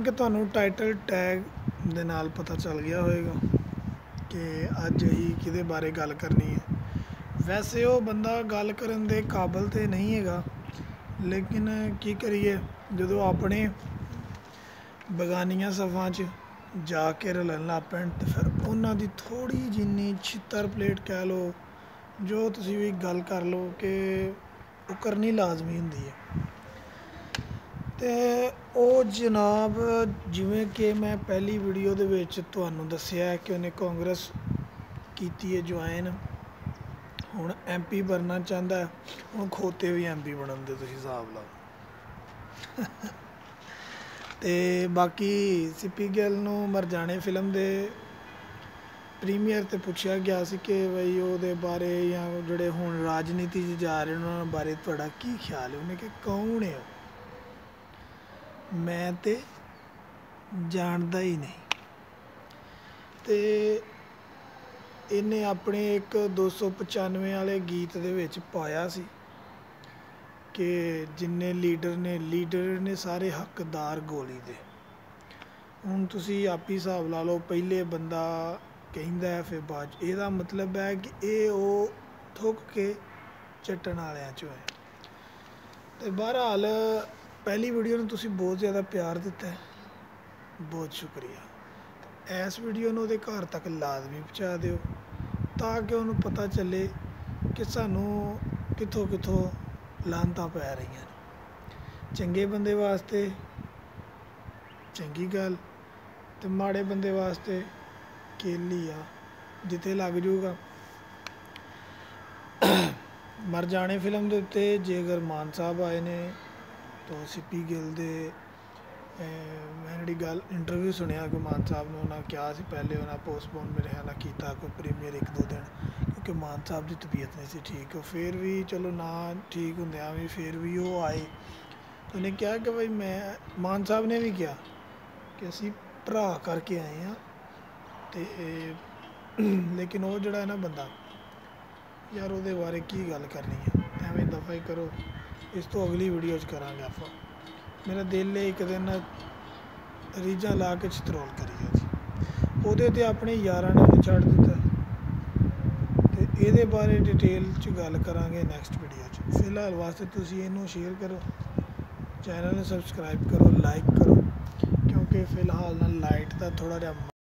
ਜਿਵੇਂ ਕਿ ਤੁਹਾਨੂੰ ਟਾਈਟਲ ਟੈਗ ਦੇ ਨਾਲ ਪਤਾ ਚੱਲ ਗਿਆ ਹੋਵੇਗਾ ਕਿ ਅੱਜ ਅਸੀਂ ਕਿਹਦੇ ਬਾਰੇ ਗੱਲ ਕਰਨੀ ਹੈ। ਵੈਸੇ ਉਹ ਬੰਦਾ ਗੱਲ ਕਰਨ ਦੇ ਕਾਬਿਲ ਤੇ ਨਹੀਂ ਹੈਗਾ, ਲੇਕਿਨ ਕੀ ਕਰੀਏ, ਜਦੋਂ ਆਪਣੇ ਬਗਾਨੀਆਂ ਸਫਾਂ 'ਚ ਜਾ ਕੇ ਰਲਣ ਲੱਗ ਪੈਣ ਤੇ ਫਿਰ ਉਹਨਾਂ ਦੀ ਥੋੜੀ ਜਿੰਨੀ ਛਿੱਤਰ ਪਲੇਟ ਕਹਿ ਲਓ, ਜੋ ਤੁਸੀਂ ਵੀ ਗੱਲ ਕਰ ਲਓ ਕਿ ਉਹ ਕਰਨੀ ਲਾਜ਼ਮੀ ਹੁੰਦੀ ਹੈ। ਅਤੇ ਉਹ ਜਨਾਬ ਜਿਵੇਂ ਕਿ ਮੈਂ ਪਹਿਲੀ ਵੀਡੀਓ ਦੇ ਵਿੱਚ ਤੁਹਾਨੂੰ ਦੱਸਿਆ ਕਿ ਉਹਨੇ ਕਾਂਗਰਸ ਕੀਤੀ ਹੈ ਜੁਆਇਨ, ਹੁਣ ਐਮਪੀ ਬਣਨਾ ਚਾਹੁੰਦਾ, ਹੁਣ ਖੋਤੇ ਵੀ ਐਮਪੀ ਬਣਨ ਦੇ ਤੁਸੀਂ ਹਿਸਾਬ ਲਾਓ। ਤੇ ਬਾਕੀ ਸਿੱਪੀ ਗਿੱਲ ਨੂੰ ਮਰਜਾਣੇ ਫਿਲਮ ਦੇ ਪ੍ਰੀਮੀਅਰ ਤੇ ਪੁੱਛਿਆ ਗਿਆ ਸੀ ਕਿ ਬਈ ਉਹਦੇ ਬਾਰੇ ਜਾਂ ਜਿਹੜੇ ਹੁਣ ਰਾਜਨੀਤੀ 'ਚ ਜਾ ਰਹੇ ਉਹਨਾਂ ਬਾਰੇ ਤੁਹਾਡਾ ਕੀ ਖਿਆਲ ਹੈ? ਉਹਨੇ ਕਿ ਕੌਣ ਹੈ ਮੈਂ ਤਾਂ ਜਾਣਦਾ ਹੀ ਨਹੀਂ। ਅਤੇ ਇਹਨੇ ਆਪਣੇ ਇੱਕ 295 ਵਾਲੇ ਗੀਤ ਦੇ ਵਿੱਚ ਪਾਇਆ ਸੀ ਕਿ ਜਿੰਨੇ ਲੀਡਰ ਨੇ ਲੀਡਰ ਨੇ ਸਾਰੇ ਹੱਕਦਾਰ ਗੋਲੀ ਦੇ। ਹੁਣ ਤੁਸੀਂ ਆਪ ਹੀ ਹਿਸਾਬ ਲਾ ਲਓ, ਪਹਿਲੇ ਬੰਦਾ ਕਹਿੰਦਾ ਹੈ ਫਿਰ ਬਾਅਦ ਇਹਦਾ ਮਤਲਬ ਹੈ ਕਿ ਇਹ ਉਹ ਥੁੱਕ ਕੇ ਚੱਟਣ ਵਾਲਿਆਂ ਚੋਂ ਹੈ। ਤੇ ਬਹਰਹਾਲ ਪਹਿਲੀ ਵੀਡੀਓ ਨੂੰ ਤੁਸੀਂ ਬਹੁਤ ਜ਼ਿਆਦਾ ਪਿਆਰ ਦਿੱਤਾ ਬਹੁਤ ਸ਼ੁਕਰੀਆ। ਇਸ ਵੀਡੀਓ ਨੂੰ ਉਹਦੇ ਘਰ ਤੱਕ ਲਾਜ਼ਮੀ ਪਹੁੰਚਾ ਦਿਓ ਤਾਂ ਕਿ ਉਹਨੂੰ ਪਤਾ ਚੱਲੇ ਕਿ ਸਾਨੂੰ ਕਿੱਥੋਂ ਕਿੱਥੋਂ ਲਾਂਤਾਂ ਪੈ ਰਹੀਆਂ ਨੇ। ਚੰਗੇ ਬੰਦੇ ਵਾਸਤੇ ਚੰਗੀ ਗੱਲ ਤੇ ਮਾੜੇ ਬੰਦੇ ਵਾਸਤੇ ਕੇਲੀ ਆ, ਜਿੱਥੇ ਲੱਗ ਜਾਊਗਾ। ਮਰ ਜਾਣੇ ਫਿਲਮ ਦੇ ਉੱਤੇ ਜੇਗਰ ਮਾਨ ਸਾਹਿਬ ਆਏ ਨੇ ਤੋਂ ਸਿੱਪੀ ਗਿੱਲ ਦੇ ਮੈਂ ਜਿਹੜੀ ਗੱਲ ਇੰਟਰਵਿਊ ਸੁਣਿਆ ਕਿ ਮਾਨ ਸਾਹਿਬ ਨੂੰ, ਉਹਨਾਂ ਕਿਹਾ ਸੀ ਪਹਿਲੇ ਉਹਨਾਂ ਪੋਸਟਪੋਨ ਮੇਰੇ ਖਿਆਲ ਕੀਤਾ ਕੋਈ ਪ੍ਰੀਮੀਅਰ ਇੱਕ ਦੋ ਦਿਨ, ਕਿਉਂਕਿ ਮਾਨ ਸਾਹਿਬ ਦੀ ਤਬੀਅਤ ਨਹੀਂ ਸੀ ਠੀਕ। ਫਿਰ ਵੀ ਚਲੋ ਨਾ ਠੀਕ ਹੁੰਦਿਆਂ ਵੀ ਫਿਰ ਵੀ ਉਹ ਆਏ। ਉਹਨੇ ਕਿਹਾ ਕਿ ਭਾਈ ਮੈਂ, ਮਾਨ ਸਾਹਿਬ ਨੇ ਵੀ ਕਿਹਾ ਕਿ ਅਸੀਂ ਭਰਾ ਕਰਕੇ ਆਏ ਆ ਤੇ ਲੇਕਿਨ ਉਹ ਜਿਹੜਾ ਹੈ ਨਾ ਬੰਦਾ, ਯਾਰ ਉਹਦੇ ਬਾਰੇ ਕੀ ਗੱਲ ਕਰਨੀ ਹੈ? ਐਵੇਂ ਦਫਾ ਹੀ ਕਰੋ। ਇਸ ਤੋਂ ਅਗਲੀ ਵੀਡੀਓ 'ਚ ਕਰਾਂਗੇ ਆਪਾਂ। ਮੇਰਾ ਦਿਲ ਹੈ ਇੱਕ ਦਿਨ ਰੀਜਾਂ ਲਾ ਕੇ ਚਤਰੋਲ ਕਰੀਏ ਜੀ। ਉਹਦੇ ਤੇ ਆਪਣੇ ਯਾਰਾਂ ਨੇ ਉਹਨੂੰ ਛੱਡ ਦਿੱਤਾ। ਤੇ ਇਹਦੇ ਬਾਰੇ ਡਿਟੇਲ 'ਚ ਗੱਲ ਕਰਾਂਗੇ ਨੈਕਸਟ ਵੀਡੀਓ 'ਚ। ਫਿਲਹਾਲ ਵਾਸਤੇ ਤੁਸੀਂ ਇਹਨੂੰ ਸ਼ੇਅਰ ਕਰੋ। ਚੈਨਲ ਨੂੰ ਸਬਸਕ੍ਰਾਈਬ ਕਰੋ ਲਾਈਕ ਕਰੋ। ਕਿਉਂਕਿ ਫਿਲਹਾਲ ਨਾਲ ਲਾਈਟ ਦਾ ਥੋੜਾ ਜਿਹਾ